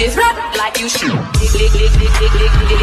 this rap like you should.